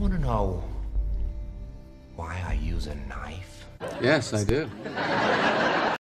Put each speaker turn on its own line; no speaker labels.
want to know why I use a knife?
Yes, I do.